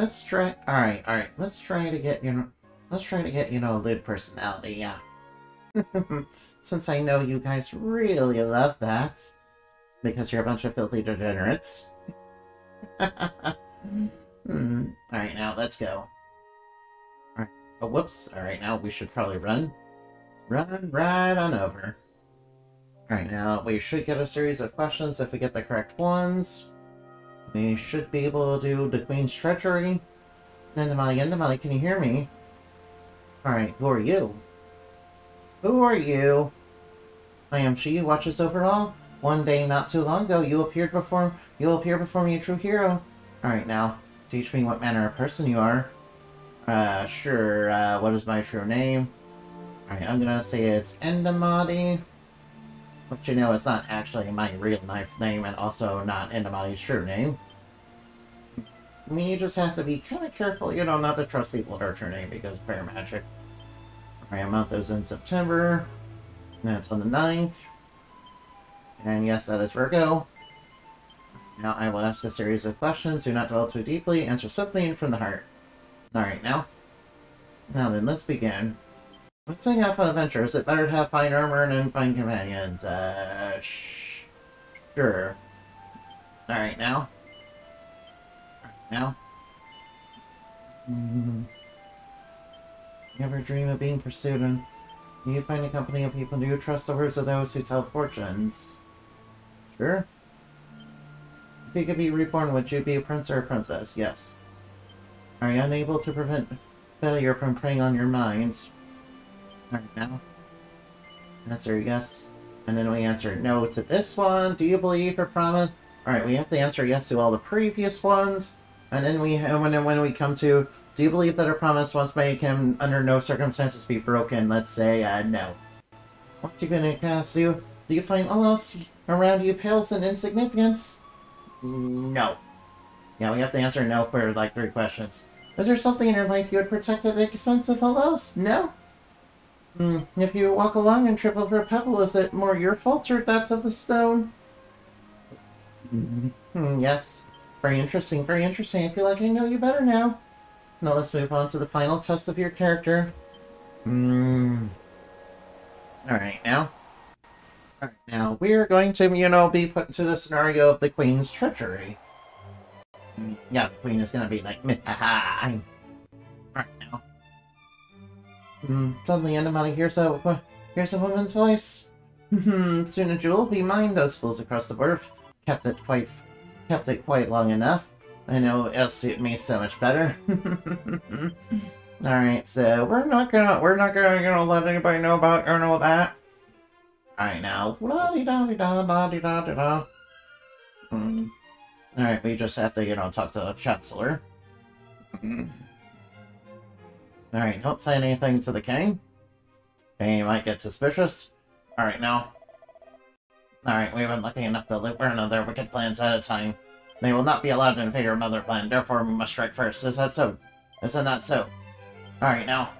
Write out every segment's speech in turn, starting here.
let's try. All right, all right. Let's try to get you know. Let's try to get you know a lewd personality. Yeah. Since I know you guys really love that, because you're a bunch of filthy degenerates. hmm. All right, now let's go. All right. Oh, whoops. All right, now we should probably run. Run right on over. Alright, now we should get a series of questions if we get the correct ones. We should be able to do the Queen's Treachery. Indumati, Indumati, can you hear me? Alright, who are you? Who are you? I am she who watches over all. One day not too long ago, you appeared before you appear before me a true hero. Alright, now, teach me what manner of person you are. Uh, sure, uh, what is my true name? Alright, I'm gonna say it's Indumati. But you know, it's not actually my real life name and also not Indumati's true name. I mean, you just have to be kind of careful, you know, not to trust people their true name because fair magic. Alright, month is in September. That's on the 9th. And yes, that is Virgo. Now I will ask a series of questions. Do not dwell too deeply. Answer swiftly and from the heart. Alright, now. Now then, let's begin. Let's have fun adventure. Is it better to have fine armor and fine companions? Uh, sh sure. Alright, now. Now. Mm. You ever dream of being pursued and you find a company of people you trust the words of those who tell fortunes? Sure. If you could be reborn, would you be a prince or a princess? Yes. Are you unable to prevent failure from preying on your mind? Alright, now. Answer yes. And then we answer no to this one. Do you believe or promise? Alright, we have to answer yes to all the previous ones. And then we when when we come to do you believe that a promise once made can under no circumstances be broken? Let's say uh, no. What you gonna cast you? Do you find all else around you pales in insignificance? No. Yeah, we have to answer no for like three questions. Is there something in your life you would protect at the expense of all else? No. Hmm. If you walk along and trip over a pebble, is it more your fault or that of the stone? Hmm, yes. Very interesting, very interesting. I feel like I know you better now. Now let's move on to the final test of your character. Hmm. Alright, now. Alright, now we're going to, you know, be put into the scenario of the Queen's treachery. Yeah, the Queen is gonna be like, ha. Alright, now. Hmm, suddenly Indumati hears a, hears a woman's voice. Hmm, soon a jewel will be mine. Those fools across the border kept it quite, kept it quite long enough. I know it'll suit me so much better. Alright, so we're not gonna we're not gonna know let anybody know about or know that. Alright now. La -di -da -di -da, la -di -da -di -da. Mm. Alright, we just have to, you know, talk to Chancellor. Alright, don't say anything to the king. He might get suspicious. Alright, now. Alright, we've been lucky enough to learn of their wicked plans at a time. They will not be allowed to invade our motherland, therefore we must strike first. Is that so? Is that not so? Alright, now.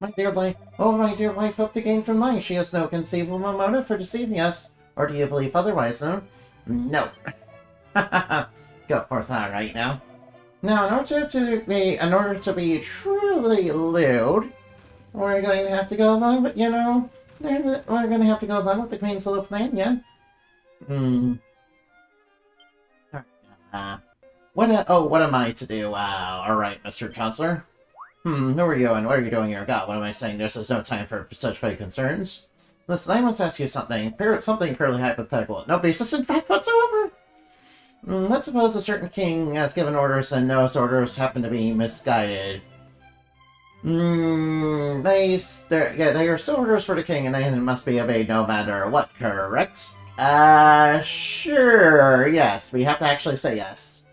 My dear wife, oh my dear wife, hope to gain from lying. She has no conceivable motive for deceiving us. Or do you believe otherwise, no? No. Go forth, right now. Now, in order to be, in order to be truly lewd, we're going to have to go along, but you know, we're going to have to go with the Queen's little plan, yeah? Hmm. Uh, what? Uh, oh, what am I to do? Uh, all right, Mr. Chancellor. Hmm. Who are you and what are you doing here? God, what am I saying? This is no time for such petty concerns. Listen, I must ask you something. Something purely hypothetical. No basis in fact whatsoever. Mm, let's suppose a certain king has given orders and those orders happen to be misguided. Hmm. They, yeah, they are still orders for the king and they must be obeyed no matter what. Correct? Uh, sure, yes. We have to actually say yes.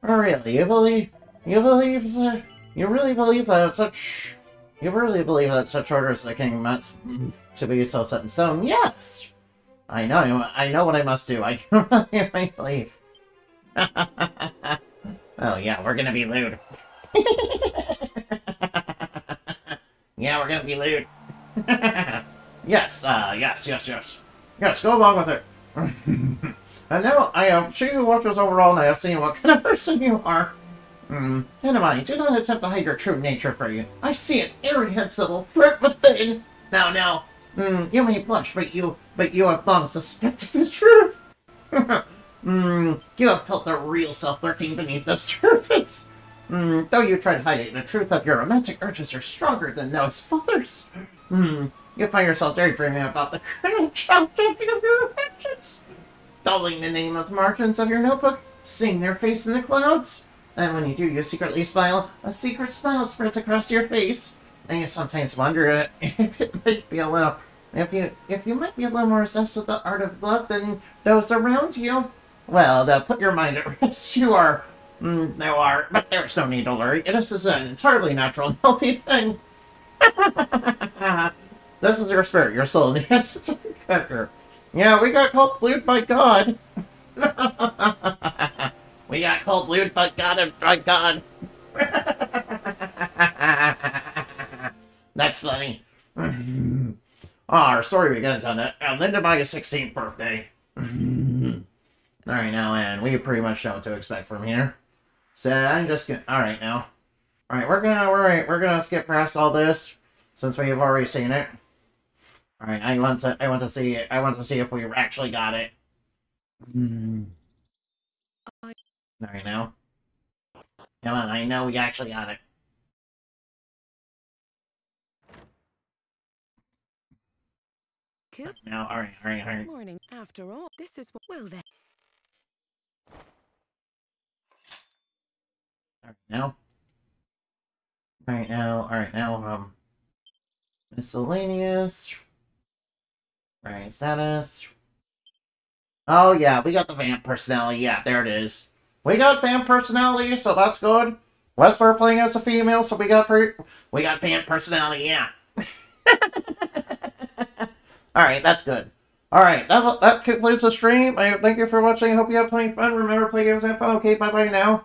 Really? You believe... You believe, sir? You really believe that such... You really believe that such orders the king meant to be so set in stone? Yes! I know, I know what I must do. I really believe. oh yeah, we're gonna be lewd. yeah, we're gonna be lewd. yes, uh, yes, yes, yes. Yes, go along with it. And now I am she who watches over all night. I've seen what kind of person you are. Hmm. Anyway, do not attempt to hide your true nature for you. I see an irrepressible flirt within. Now, now, hmm, you may blush, but you, but you have long suspected the truth. Hmm, you have felt the real self lurking beneath the surface. Hmm, though you try to hide it, the truth of your romantic urges are stronger than those of others. Hmm, you find yourself daydreaming about the criminal chapter of your affections. Dulling the name of the margins of your notebook, seeing their face in the clouds. And when you do, you secretly smile. A secret smile spreads across your face. And you sometimes wonder if it might be a little... If you, if you might be a little more obsessed with the art of love than those around you. Well, to put your mind at rest, you are... Mm, you are, but there's no need to worry. This is an entirely natural and healthy thing. this is your spirit, your soul, and yes, it's a character. Yeah, we got cold blued by God. we got cold blued by God and by God. That's funny. oh, our story begins on, on Linda Maya's 16th birthday. Alright, now, and we pretty much know what to expect from here. So, I'm just gonna... Alright, now. Alright, we're gonna... We're, we're gonna skip past all this, since we've already seen it. Alright, I want to... I want to see it. I want to see if we actually got it. Mm. Alright, now. Come on, I know we actually got it. Kill Now, alright, alright, alright. morning. After all, this is what. Well then. Alright, now. Alright, now, alright, now, um. Miscellaneous. Right, status. Oh, yeah, we got the vamp personality. Yeah, there it is. We got vamp personality, so that's good. Westboro playing as a female, so we got per we got vamp personality, yeah. Alright, that's good. Alright, that, that concludes the stream. I thank you for watching. I hope you had plenty of fun. Remember, play games and have fun. Okay, bye-bye now.